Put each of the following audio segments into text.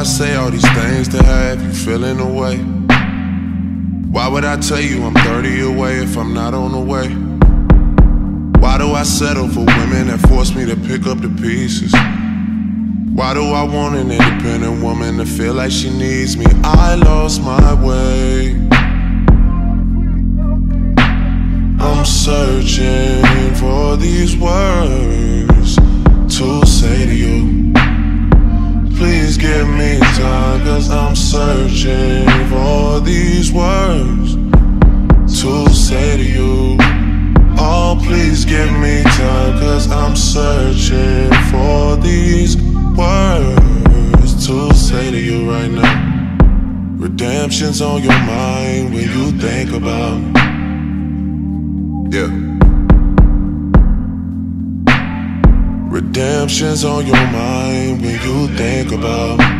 I say all these things to have you feeling away? Why would I tell you I'm 30 away if I'm not on the way? Why do I settle for women that force me to pick up the pieces? Why do I want an independent woman to feel like she needs me? I lost my way. I'm searching for these words to say to you. Cause I'm searching for these words to say to you. Oh, please give me time, cause I'm searching for these words to say to you right now. Redemption's on your mind when you think about me. Yeah. Redemption's on your mind when you think about me.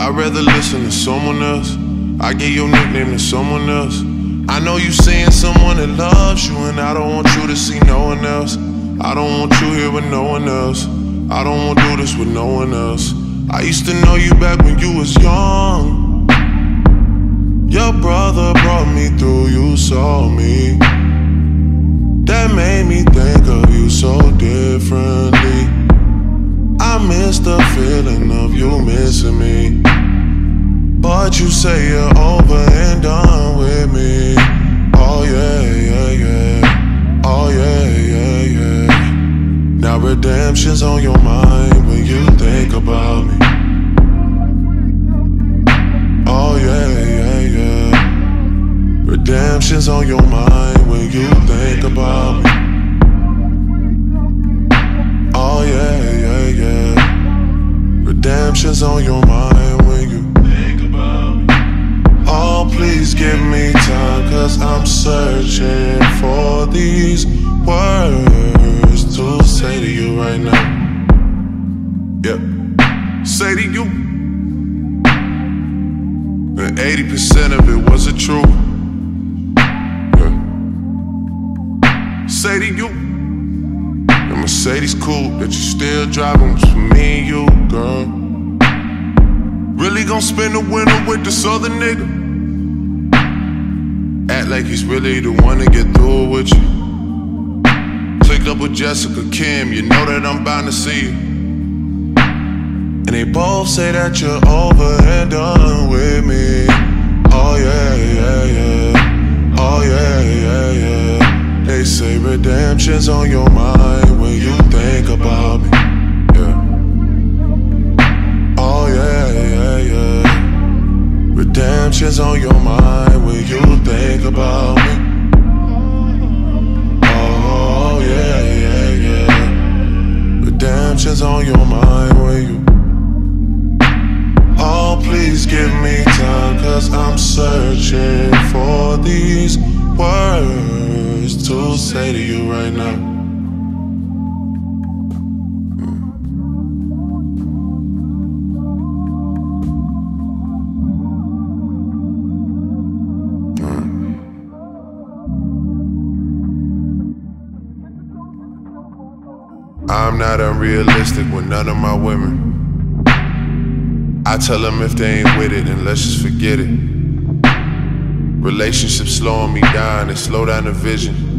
I'd rather listen to someone else. I get your nickname to someone else. I know you seeing someone that loves you, and I don't want you to see no one else. I don't want you here with no one else. I don't want to do this with no one else. I used to know you back when you was young. Your brother brought me through, you saw me. That made me think of you so differently. Miss the feeling of you missing me. But you say you're over and done with me. Oh, yeah, yeah, yeah. Oh, yeah, yeah, yeah. Now redemption's on your mind when you think about me. Oh, yeah, yeah, yeah. Redemption's on your mind when you think about me. Oh, yeah, yeah, yeah. Redemption's on your mind when you think about me. Oh, please give me time, cause I'm searching for these words to say to you right now. Yeah. Say to you. And 80% of it wasn't true. Yeah. Say to you. Mercedes coupe that you still driving was for me and you, girl. Really gonna spend the winter with this other nigga? Act like he's really the one to get through with you. Clicked up with Jessica Kim, you know that I'm bound to see you. And they both say that you're over and done with They say redemption's on your mind when you think about me. Yeah. Oh yeah, yeah, yeah. Redemption's on your mind when you think about me. Oh yeah, yeah, yeah. Redemption's on your mind say to you right now. Mm. I'm not unrealistic with none of my women. I tell them if they ain't with it, then let's just forget it. Relationships slowing me down, they slow down the vision.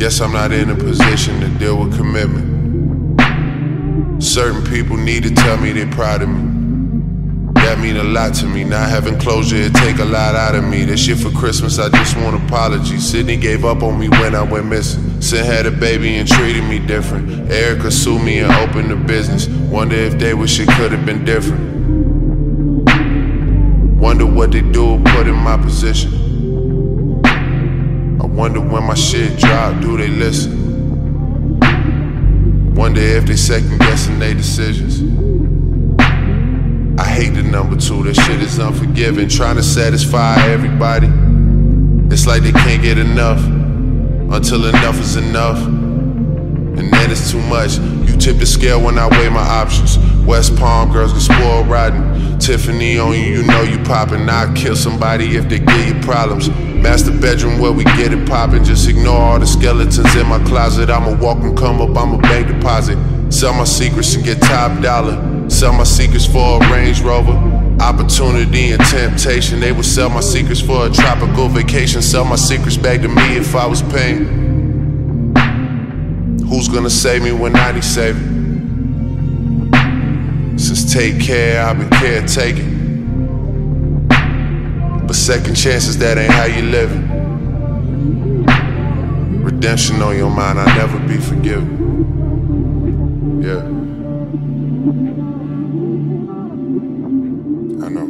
Guess I'm not in a position to deal with commitment. Certain people need to tell me they're proud of me. That mean a lot to me. Not having closure, it take a lot out of me. This shit for Christmas, I just want apologies. Sydney gave up on me when I went missing. Sin had a baby and treated me different. Erica sued me and opened a business. Wonder if they wish it could have been different. Wonder what they do put in my position. Wonder when my shit drop, do they listen? Wonder if they second guessing their decisions. I hate the number two, that shit is unforgiving. Trying to satisfy everybody. It's like they can't get enough until enough is enough. And then it's too much. You tip the scale when I weigh my options. West Palm girls get spoiled riding. Tiffany on you, you know you poppin'. I'll kill somebody if they give you problems. Master bedroom where we get it poppin'. Just ignore all the skeletons in my closet. I'ma walk and come up, I'ma bank deposit. Sell my secrets and get top dollar. Sell my secrets for a Range Rover. Opportunity and temptation. They would sell my secrets for a tropical vacation. Sell my secrets back to me if I was paying. Who's gonna save me when I need saving? take care, I've been caretaking. But second chances, that ain't how you living. Redemption on your mind, I'll never be forgiven. Yeah. I know.